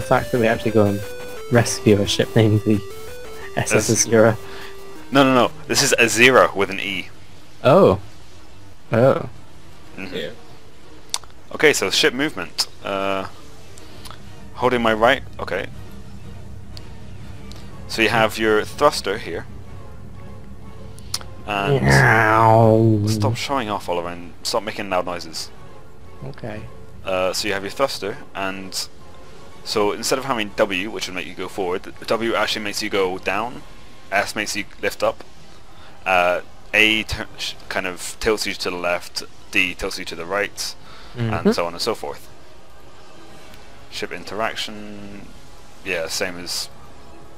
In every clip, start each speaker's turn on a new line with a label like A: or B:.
A: the fact that we actually go and rescue a ship named the SS
B: That's-
A: Azura.
B: No, no, no. This is Azira with an E.
A: Oh. Oh.
B: Mhm. Okay, so ship movement. Uh, holding my right. Okay. So you have your thruster here. And
A: Meow.
B: stop showing off, Oliver, and stop making loud noises.
A: Okay.
B: Uh, so you have your thruster, and so instead of having W, which would make you go forward, W actually makes you go down. S makes you lift up. Uh, A kind of tilts you to the left. D tilts you to the right,
A: Mhm.
B: and so on and so forth. Ship interaction, yeah, same as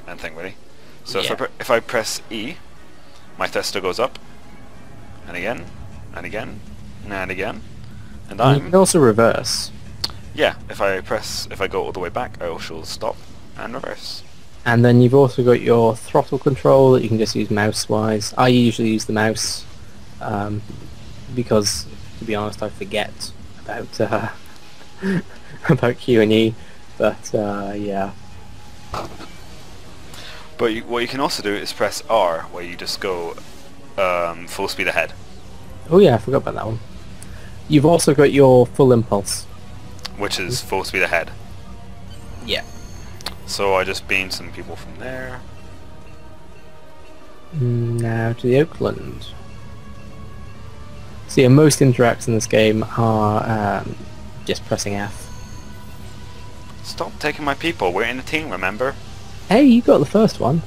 B: anything really. So if I
A: Yeah.
B: if I press E, my thruster goes up, and again, and again, and again, and
A: And
B: I'm
A: can also reverse.
B: Yeah, if I press, if I go all the way back, I shall stop and reverse.
A: And then you've also got your throttle control that you can just use mouse-wise. I usually use the mouse um, because, to be honest, I forget about uh, about Q and E. But uh, yeah,
B: But you, what you can also do is press R, where you just go um, full speed ahead,
A: oh yeah, I forgot about that one. You've also got your full impulse.
B: Which is full speed ahead.
A: Yeah.
B: So I just beam some people from there.
A: Now to the Oakland. So yeah, most interacts in this game are um, just pressing F.
B: Stop taking my people. We're in a team, remember?
A: Hey, you got the first one.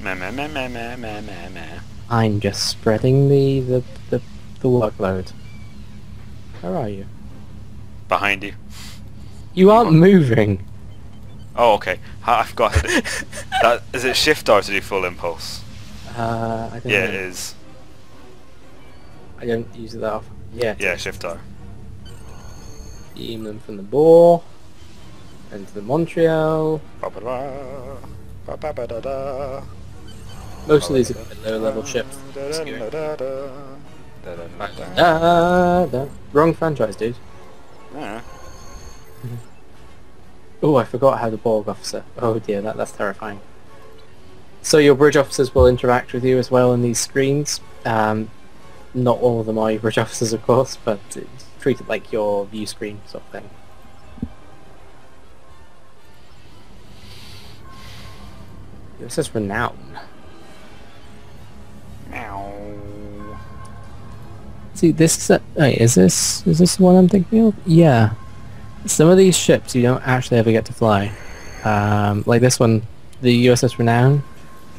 B: Meh, meh, meh, meh, meh, meh, meh, meh.
A: I'm just spreading the, the, the, the workload. Where are you?
B: Behind you.
A: You aren't moving.
B: Oh, okay. I forgot. That is it. Shift R to do full impulse.
A: Uh, I don't
B: Yeah,
A: know.
B: it is.
A: I don't use it that often. Yeah.
B: Yeah, Shift R.
A: Beam them from the bore. Into the Montreal.
B: Ba-ba-da, ba-ba-ba-da-da.
A: Most of these are quite low level ships. Wrong franchise, dude.
B: Yeah.
A: Oh, I forgot how the Borg officer. Oh dear, that, that's terrifying. So your bridge officers will interact with you as well in these screens. Um, not all of them are your bridge officers, of course, but it's treated like your view screen sort of thing. This says renown.
B: Meow.
A: See, this is a, wait, is this is this the one I'm thinking of? Yeah. Some of these ships you don't actually ever get to fly. Um, like this one, the USS Renown.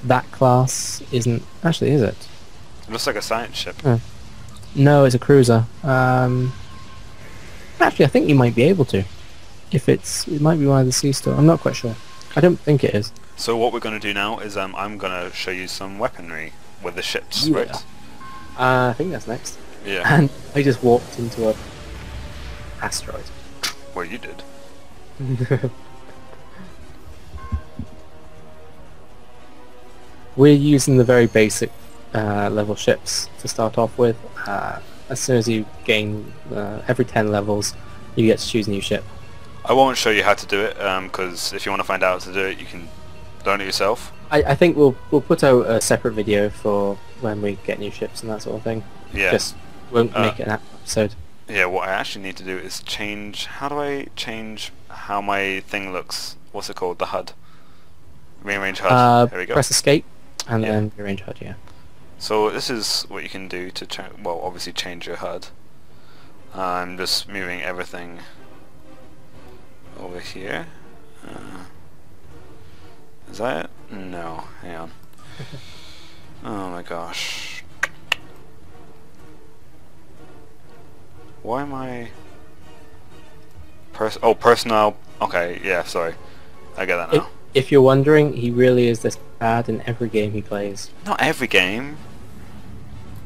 A: That class isn't actually, is it?
B: It looks like a science ship.
A: No, it's a cruiser. Um, actually, I think you might be able to. If it's, it might be one of the C-Store. I'm not quite sure. I don't think it is.
B: So what we're going to do now is um, I'm going to show you some weaponry with the ships,
A: Yeah.
B: right?
A: Uh, I think that's next.
B: Yeah.
A: And I just walked into a asteroid.
B: well, you did.
A: We're using the very basic uh, level ships to start off with. Uh, as soon as you gain uh, every 10 levels, you get to choose a new ship.
B: I won't show you how to do it because if you want to find out how to do it, you can learn it yourself.
A: I, I think we'll we'll put out a separate video for when we get new ships and that sort of thing.
B: Yeah.
A: Just won't
B: Uh,
A: make it an episode.
B: Yeah. What I actually need to do is change. How do I change how my thing looks? What's it called? The HUD. Rearrange HUD.
A: Uh,
B: there we go.
A: press escape and
B: Yeah.
A: then rearrange HUD. Yeah.
B: So this is what you can do to cha- well, obviously change your HUD. I'm just moving everything over here. Uh, is that it? No, hang on. oh my gosh. Why am I... Pers- oh, personnel... Okay, yeah, sorry. I get that
A: If,
B: now.
A: if you're wondering, he really is this bad in every game he plays.
B: Not every game.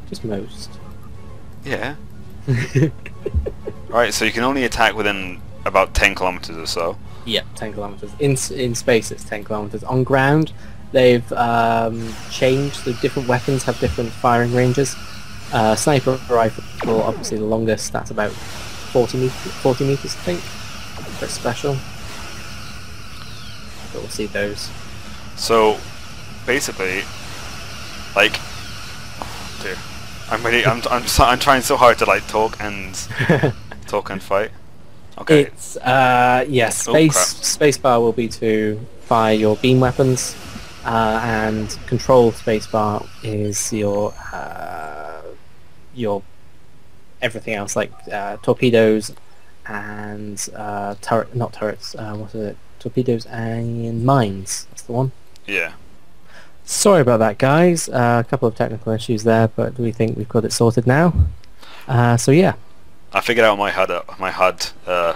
A: Just most.
B: Yeah. Alright, so you can only attack within about 10 kilometers or so.
A: Yeah, 10 kilometers. In in space, it's 10 kilometers. On ground, they've um, changed. The different weapons have different firing ranges. Uh, sniper rifle, obviously the longest. That's about 40 meters. 40 meters, I think. That's special. but we'll see those.
B: So, basically, like, dear, I'm really, I'm, I'm, so, I'm trying so hard to like talk and talk and fight. Okay.
A: It's uh yeah, space
B: crap.
A: spacebar will be to fire your beam weapons, uh, and control spacebar is your uh, your everything else like uh, torpedoes and uh, turret not turrets. Uh, what is it? Torpedoes and mines. That's the one.
B: Yeah.
A: Sorry about that, guys. Uh, a couple of technical issues there, but we think we've got it sorted now. Uh, so yeah.
B: I figured out my HUD, uh, my HUD uh,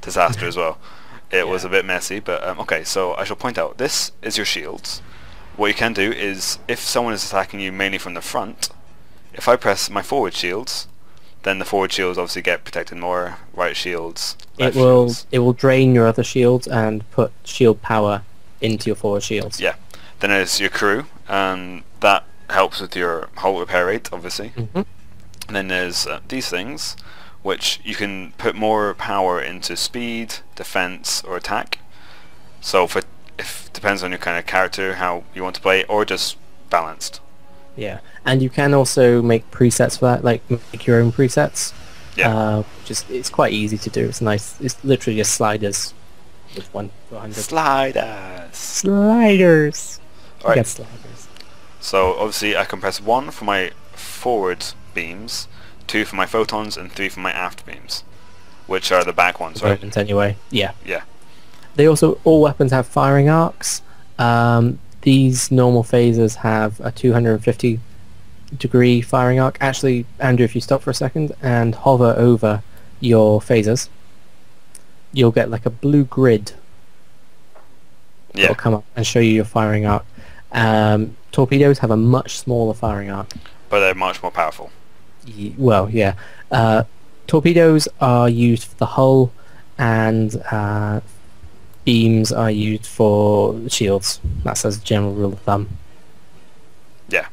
B: disaster as well. It was a bit messy, but um, okay. So I shall point out this is your shields. What you can do is, if someone is attacking you mainly from the front, if I press my forward shields, then the forward shields obviously get protected more. Right shields,
A: It will
B: shields.
A: it will drain your other shields and put shield power into your forward shields.
B: Yeah. Then there's your crew, and that helps with your hull repair rate, obviously.
A: hmm
B: And then there's uh, these things, which you can put more power into speed, defense, or attack. So for if depends on your kind of character, how you want to play, or just balanced.
A: Yeah, and you can also make presets for that, like make your own presets.
B: Yeah.
A: Uh, just it's quite easy to do. It's nice. It's literally just sliders with one to 100.
B: Sliders.
A: Sliders.
B: All right.
A: Sliders.
B: So obviously I can press one for my forward beams, two for my photons, and three for my aft beams, which are the back ones, right?
A: Weapons anyway. Yeah.
B: Yeah.
A: They also all weapons have firing arcs. Um, these normal phasers have a 250 degree firing arc. Actually, Andrew, if you stop for a second and hover over your phasers, you'll get like a blue grid
B: Yeah.
A: that'll come up and show you your firing arc. Um, torpedoes have a much smaller firing arc.
B: But they're much more powerful.
A: Ye- well, yeah. Uh, torpedoes are used for the hull, and uh, beams are used for shields. That's as a general rule of thumb.
B: Yeah.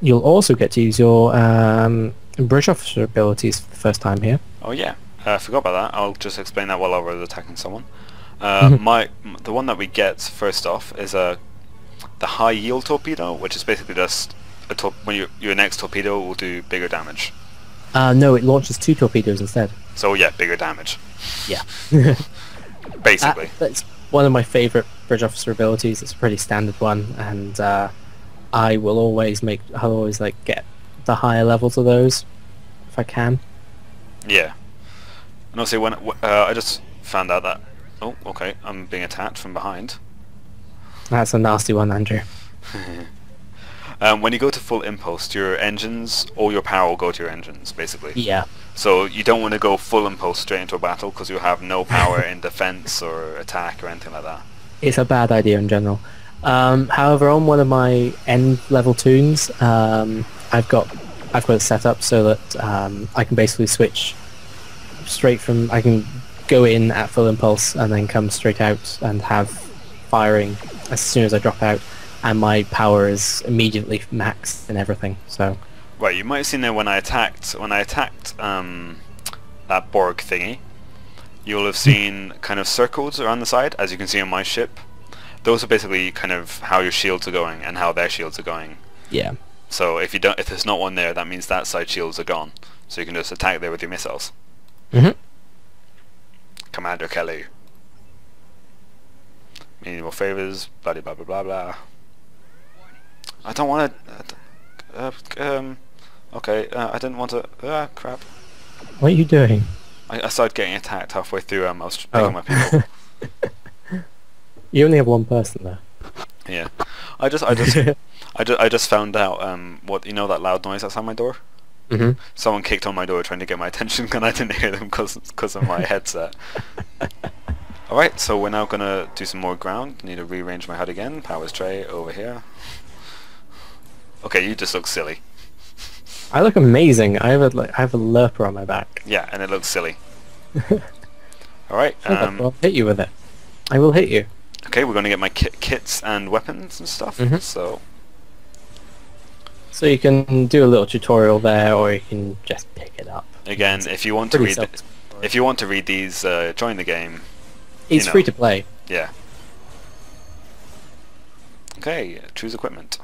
A: You'll also get to use your um, bridge officer abilities for the first time here.
B: Oh yeah, uh, I forgot about that. I'll just explain that while I was attacking someone. Uh,
A: Mhm.
B: my the one that we get first off is a the high yield torpedo, which is basically just a when you, your next torpedo will do bigger damage.
A: Uh, no, it launches two torpedoes instead.
B: So yeah, bigger damage,
A: Yeah.
B: basically.
A: Uh, that's one of my favourite bridge officer abilities. It's a pretty standard one, and uh, I will always make. I'll always like get the higher levels of those if I can.
B: yeah. And also when uh, I just found out that oh okay I'm being attacked from behind.
A: That's a nasty one, Andrew.
B: Um, when you go to full impulse, your engines, all your power will go to your engines, basically.
A: Yeah.
B: So you don't want to go full impulse straight into a battle because you'll have no power in defense or attack or anything like that.
A: It's a bad idea in general. Um, however, on one of my end level tunes, um, I've got I've got it set up so that um, I can basically switch straight from I can go in at full impulse and then come straight out and have firing as soon as I drop out, and my power is immediately maxed and everything. So
B: Right, you might have seen there when I attacked when I attacked um, that Borg thingy. You'll have seen kind of circles around the side, as you can see on my ship. Those are basically kind of how your shields are going and how their shields are going.
A: yeah,
B: So if you don't, if there's not one there, that means that side shields are gone. So you can just attack there with your missiles.
A: hmm
B: Commander Kelly. Menial favors, blah blah blah blah blah. I don't want to. Uh, um. Okay, uh, I didn't want to. Ah, crap.
A: what are you doing?
B: I, I started getting attacked halfway through. Um, I was picking
A: Oh.
B: my people.
A: you only have one person there.
B: yeah. I just, I just, I just, I just found out. Um, what you know that loud noise outside my door?
A: hmm
B: Someone kicked on my door trying to get my attention, and I didn't hear them because of my headset. Alright, so we're now gonna do some more ground. Need to rearrange my HUD again. Powers tray over here. Okay, you just look silly.
A: I look amazing. I have a like, I have a lurper on my back.
B: Yeah, and it looks silly. Alright,
A: Shut up,
B: um,
A: I'll hit you with it. I will hit you.
B: okay, we're gonna get my kit kits and weapons and stuff.
A: Mhm.
B: So,
A: So you can do a little tutorial there, or you can just pick it up.
B: again, if you want to read, if you want to read these, uh, join the game.
A: It's
B: know.
A: free to play.
B: Yeah. Okay, choose equipment.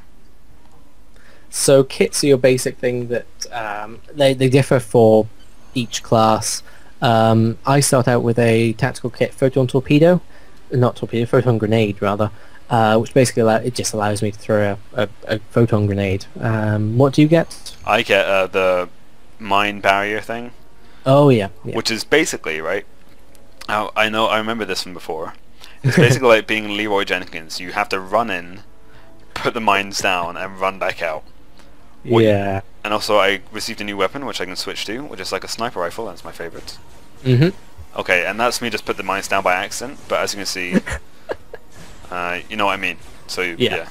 A: So kits are your basic thing that um, they they differ for each class. Um, I start out with a tactical kit, photon torpedo, not torpedo, photon grenade rather, uh, which basically allow, it just allows me to throw a, a, a photon grenade. Um, what do you get?
B: I get uh, the mine barrier thing,
A: Oh yeah, yeah.
B: which is basically right. Now I know I remember this from before. It's basically like being Leroy Jenkins. You have to run in, put the mines down, and run back out. What-
A: yeah.
B: And also, I received a new weapon which I can switch to, which is like a sniper rifle. That's my favorite.
A: hmm
B: Okay, and that's me just put the mines down by accident. But as you can see, uh, you know what I mean. So
A: Yeah.
B: yeah.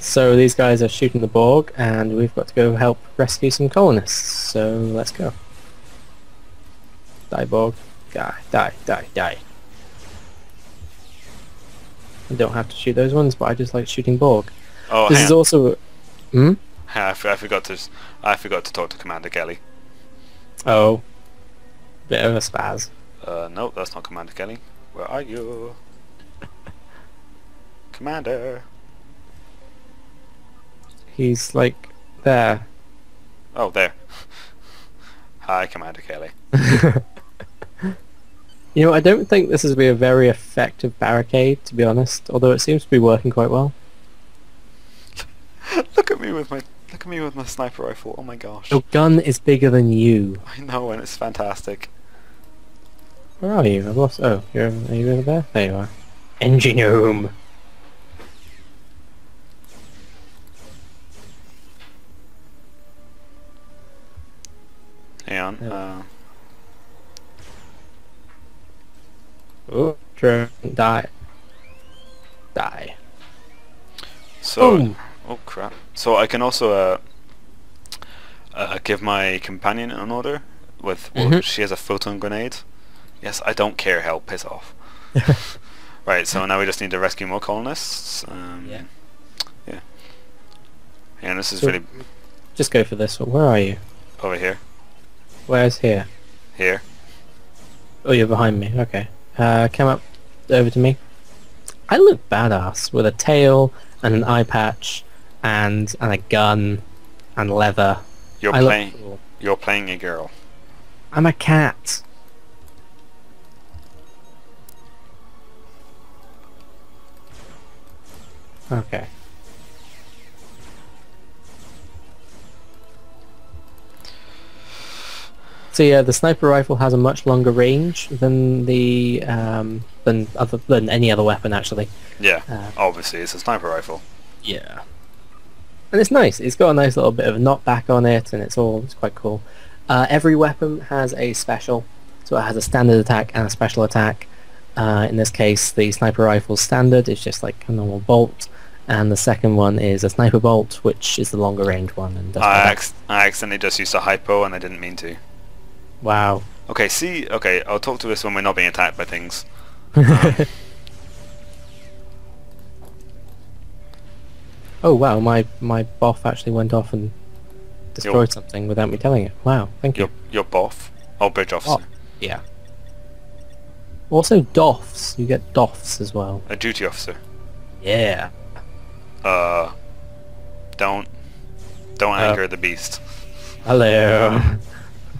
A: So these guys are shooting the Borg, and we've got to go help rescue some colonists. So let's go. Die, Borg. Die, die, die, die. I don't have to shoot those ones, but I just like shooting Borg.
B: Oh,
A: this is
B: on.
A: also... Hmm?
B: I, forgot to s- I forgot to talk to Commander Kelly.
A: Oh. Bit of a spaz.
B: Uh, no, that's not Commander Kelly. Where are you? Commander.
A: He's like there.
B: Oh, there. Hi, Commander Kelly.
A: You know, I don't think this is be a very effective barricade, to be honest, although it seems to be working quite well.
B: Look at me with my look at me with my sniper rifle. Oh my gosh.
A: Your gun is bigger than you.
B: I know, and it's fantastic.
A: Where are you? I've lost... Oh, you're, are you over there? There you are. Engine room.
B: Hang on.
A: Yeah.
B: Uh,
A: Oh, drone, die. Die.
B: so
A: Boom.
B: oh crap. So I can also uh, uh, give my companion an order with well,
A: Mhm.
B: she has a photon grenade. Yes, I don't care. Hell, piss off. Right, so now we just need to rescue more colonists. Um,
A: Yeah.
B: Yeah. And this is
A: So-
B: really
A: Just go for this one. Where are you?
B: over here.
A: Where's here?
B: Here.
A: Oh, you're behind me. Okay. Uh, come up over to me. I look badass with a tail and an eye patch and and a gun and leather.
B: You're
A: I
B: playing.
A: cool.
B: You're playing a girl.
A: I'm a cat. Okay. So yeah, the sniper rifle has a much longer range than the um, than other than any other weapon actually.
B: Yeah.
A: Uh,
B: Obviously, it's a sniper rifle.
A: yeah. And it's nice. It's got a nice little bit of a knockback on it, and it's all it's quite cool. Uh, every weapon has a special, so it has a standard attack and a special attack. Uh, in this case, the sniper rifle standard is just like a normal bolt, and the second one is a sniper bolt, which is the longer range one. And
B: I, acc- I accidentally just used a hypo and I didn't mean to.
A: wow.
B: Okay, see, okay, I'll talk to this when we're not being attacked by things.
A: oh wow, my my boff actually went off and destroyed something without me telling it. Wow, thank you.
B: Your your boff. Oh, bridge officer.
A: Yeah. Also doffs. You get doffs as well.
B: A duty officer.
A: Yeah.
B: Uh, don't, don't
A: Uh,
B: anger the beast.
A: Hello.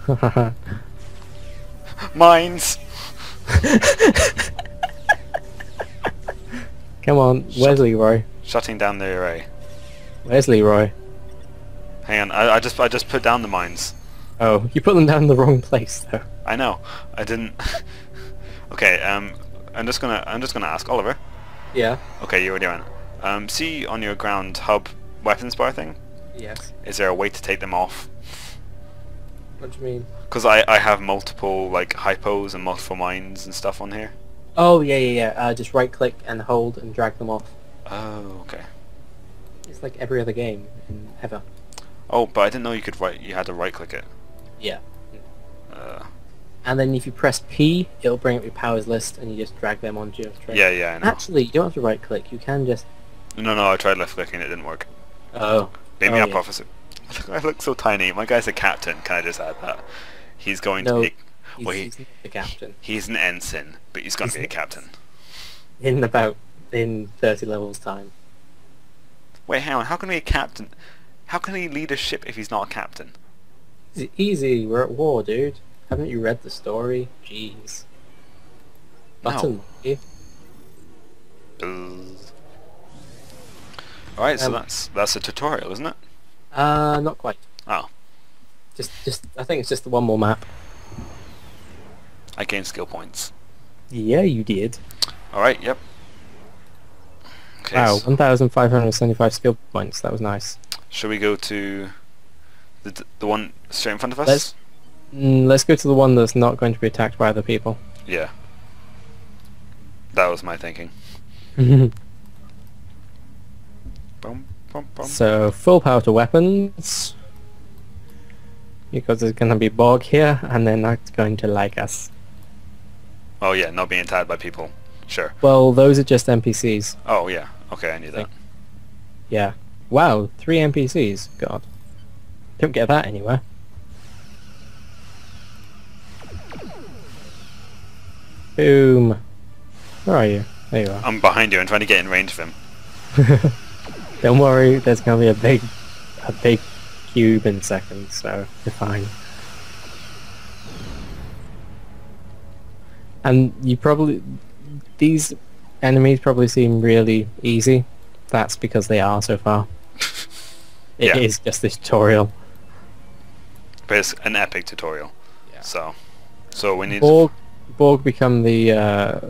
B: Mines.
A: Come on, where's Leroy?
B: Shutting down the array.
A: Where's Leroy?
B: Hang on, I, I just I just put down the mines.
A: Oh, you put them down in the wrong place though.
B: I know. I didn't. okay. Um, I'm just gonna I'm just gonna ask Oliver.
A: Yeah.
B: Okay, you already went. Um, see on your ground hub weapons bar thing.
A: Yes.
B: Is there a way to take them off?
A: What do you mean?
B: Because I, I have multiple like hypos and multiple mines and stuff on here.
A: Oh yeah yeah yeah. Uh, just right click and hold and drag them off.
B: Oh, okay.
A: It's like every other game in ever.
B: Oh, but I didn't know you could right. You had to right click it.
A: Yeah.
B: Uh,
A: And then if you press P, it'll bring up your powers list, and you just drag them onto your tray.
B: yeah, yeah, I know.
A: Actually, you don't have to right click. You can just.
B: No, no, I tried left clicking. It didn't work.
A: Oh.
B: Beat me
A: Oh,
B: up,
A: yeah.
B: officer. I look so tiny. My guy's a captain. Can I just add that? He's going
A: No.
B: to.
A: He's,
B: Well, he-
A: he's not the captain.
B: He's an ensign, but he's going to be a captain.
A: In about in 30 levels time.
B: Wait, hang on. How can he be a captain? How can he lead a ship if he's not a captain?
A: It's easy. We're at war, dude. Haven't you read the story? Jeez.
B: No.
A: Button. eh?
B: Alright, so
A: Um,
B: that's that's a tutorial, isn't it?
A: Uh, not quite.
B: Oh,
A: Just, just. I think it's just the one more map.
B: I gained skill points.
A: Yeah, you did.
B: Alright, yep. Okay,
A: Wow,
B: so
A: 1,575 skill points. That was nice.
B: shall we go to the the one straight in front of us?
A: Let's- Mm, let's go to the one that's not going to be attacked by other people.
B: Yeah. That was my thinking. Bum, bum, bum.
A: so, full power to weapons. Because there's going to be Borg here, and they're not going to like us.
B: Oh yeah, not being attacked by people. Sure.
A: Well, those are just NPCs.
B: Oh yeah. Okay, I knew that.
A: Yeah. Wow, three NPCs. God. Don't get that anywhere. Boom. Where are you? There you are.
B: I'm behind you. I'm trying to get in range of him.
A: Don't worry, there's gonna be a big, a big cube in seconds, so you're fine. And you probably, these enemies probably seem really easy. That's because they are so far. It is
B: Yeah.
A: just this tutorial.
B: But it's an epic tutorial.
A: Yeah.
B: So, so we need.
A: Borg, Borg become the, uh,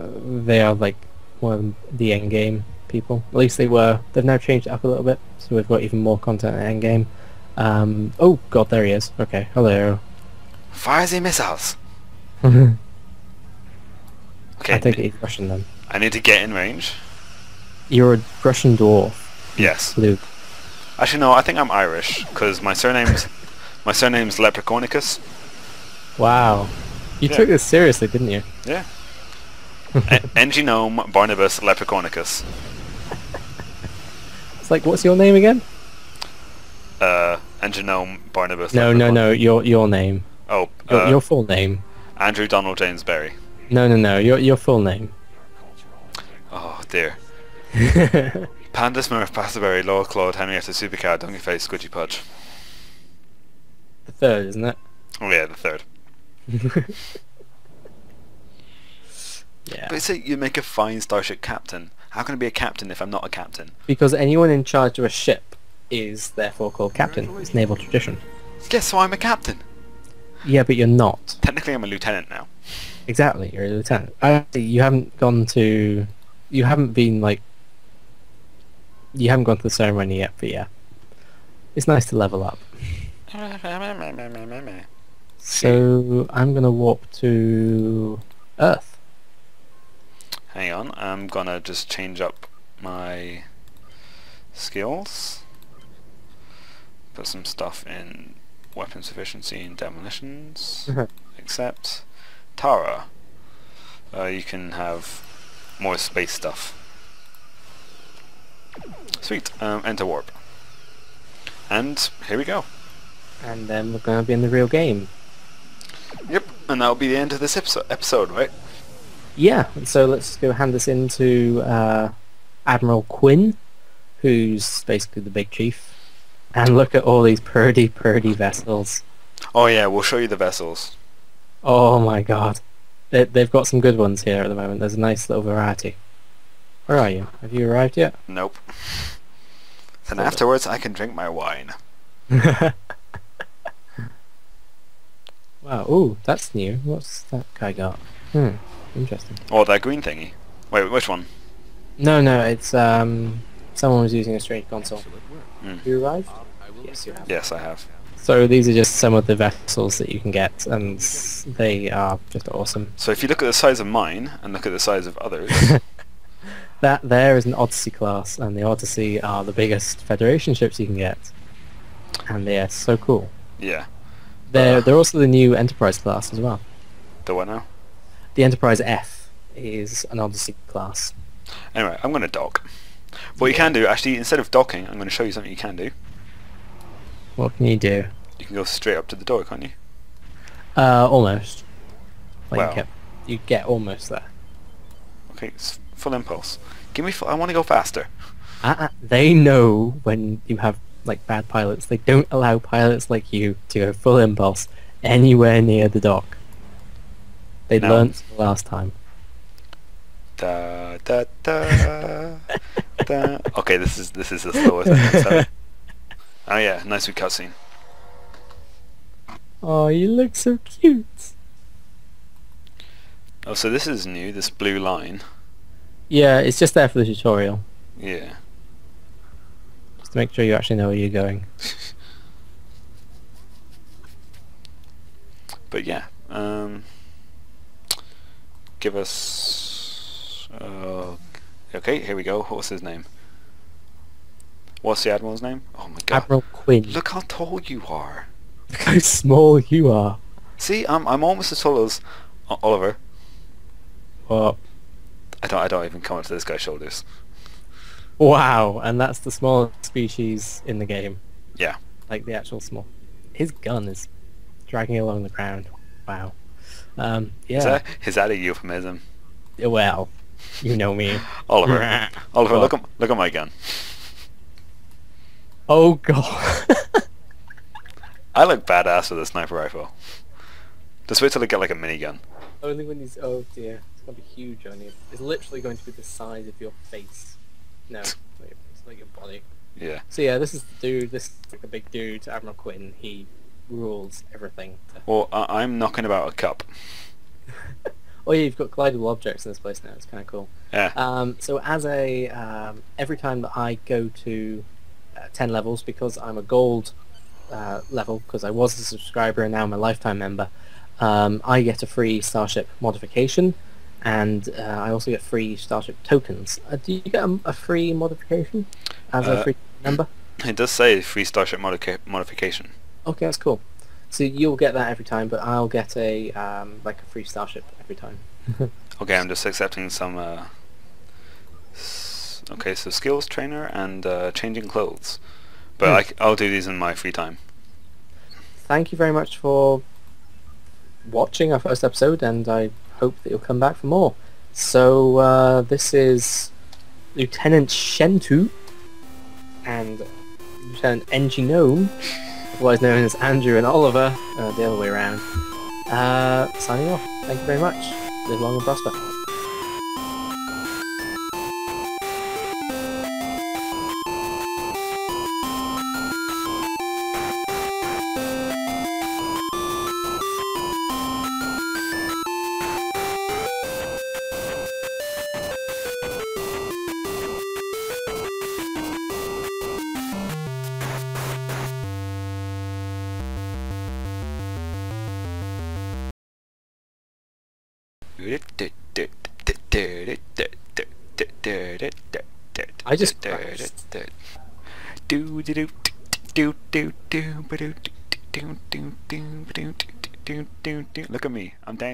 A: they are like one of the end game people. At least they were. They've now changed it up a little bit, so we've got even more content at end game. Um, oh god, there he is. Okay, hello.
B: Fire the missiles. Okay.
A: I think he's Russian then.
B: I need to get in range.
A: You're a Russian dwarf,
B: Yes.
A: Luke.
B: Actually, no. I think I'm Irish because my surname's my surname's Leprechanicus.
A: Wow. You
B: Yeah.
A: took this seriously, didn't you?
B: Yeah. Enginome Barnabas Leprechanicus.
A: It's like, what's your name again?
B: Uh, Enginome Barnabas.
A: No, no, no. Your your name.
B: Oh,
A: Your,
B: uh,
A: your full name.
B: Andrew Donald James Berry.
A: No, no, no. Your your full name.
B: Oh dear. Panda Smurf, Passerberry, Laura Claude, Henrietta Supercar, Donkey Face, Squidgy Pudge.
A: the third, isn't it?
B: Oh yeah, the third.
A: Yeah.
B: But say you make a fine starship captain. How can I be a captain if I'm not a captain?
A: Because anyone in charge of a ship is therefore called captain. It's naval tradition.
B: Yes, so I'm a captain.
A: Yeah, but you're not.
B: Technically, I'm a lieutenant now.
A: Exactly, you're a lieutenant. I, you haven't gone to, you haven't been like, you haven't gone to the ceremony yet, but yeah, it's nice to level up. So I'm gonna warp to Earth.
B: Hang on, I'm gonna just change up my skills. Put some stuff in weapons efficiency and demolitions. Except Tara. Uh, you can have more space stuff. Sweet. Um, enter warp. And here we go.
A: and then we're gonna be in the real game.
B: Yep. And that'll be the end of this episode, episode right?
A: Yeah, so let's go hand this in to uh, Admiral Quinn, who's basically the big chief. And look at all these purdy, purdy vessels.
B: Oh yeah, we'll show you the vessels.
A: Oh my god. They, they've got some good ones here at the moment. There's a nice little variety. Where are you? Have you arrived yet?
B: Nope. Then
A: Hold on.
B: afterwards I can drink my wine.
A: wow, ooh, that's new. What's that guy got? Hmm, interesting.
B: Oh, that green thingy. Wait, which one?
A: No, no, it's, um, someone was using a strange console.
B: Hmm.
A: You arrived? Yes, you have.
B: Yes, I have.
A: So these are just some of the vessels that you can get, and they are just awesome.
B: So if you look at the size of mine and look at the size of others,
A: That there is an Odyssey class, and the Odyssey are the biggest Federation ships you can get, and they are so cool.
B: yeah.
A: They're
B: Uh.
A: they're also the new Enterprise class as well.
B: The what now?
A: The Enterprise F is an Odyssey class.
B: Anyway, I'm going to dock. What you can do, actually, instead of docking, I'm going to show you something you can do.
A: What can you do?
B: You can go straight up to the door, can't you?
A: Uh, almost. Like
B: Well.
A: you get, you get almost there.
B: Okay, it's full impulse. Give me. Full, I want to go faster.
A: Uh, they know when you have like bad pilots. They don't allow pilots like you to go full impulse anywhere near the dock. They
B: No.
A: learnt the last time.
B: Da da da da. Okay, this is this is the slowest. oh yeah, nice wee cutscene.
A: Oh, you look so cute.
B: Oh, so this is new. This blue line.
A: Yeah, it's just there for the tutorial,
B: Yeah.
A: just to make sure you actually know where you're going.
B: But yeah, um, give us. Uh, okay, here we go. What's his name? What's the admiral's name? Oh my god!
A: Admiral Quinn.
B: Look how tall you are.
A: Look how small you are.
B: See, I'm I'm almost as tall as O- Oliver.
A: Oh,
B: I don't I don't even come up to this guy's shoulders.
A: wow, and that's the smallest species in the game.
B: Yeah.
A: Like the actual small. His gun is dragging along the ground. Wow. Um, yeah.
B: Is that is that a euphemism?
A: Well, you know me.
B: Oliver, Oliver,
A: What?
B: look at look at my gun.
A: Oh god.
B: I look badass with a sniper rifle. Just wait till I get like a minigun.
A: Only when he's oh dear, it's gonna be huge on you. It's literally going to be the size of your face. No, not your like your body.
B: Yeah.
A: So yeah, this is the dude. This is like a big dude, Admiral Quinn. He rules everything.
B: Well, I- I'm knocking about a cup.
A: oh yeah, you've got collidable objects in this place now. It's kind of cool.
B: Yeah.
A: Um, so as a um, every time that I go to uh, ten levels, because I'm a gold uh, level, because I was a subscriber and now I'm a lifetime member, um, I get a free starship modification, and uh, I also get free starship tokens. Uh, do you get a, a free modification as a
B: Uh,
A: free member?
B: It does say free starship modica- modification.
A: Okay, that's cool. So you'll get that every time, but I'll get a um, like a free starship every time.
B: Okay, I'm just accepting some. Uh, okay, so skills trainer and uh, changing clothes, but
A: Hmm.
B: I c- I'll do these in my free time.
A: thank you very much for watching our first episode, and I hope that you'll come back for more. So uh, this is Lieutenant Shentu and Lieutenant Engie Gnome, otherwise known as Andrew and Oliver, uh, the other way around. Uh, signing off. Thank you very much. Live long and prosper.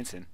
B: Heinzen.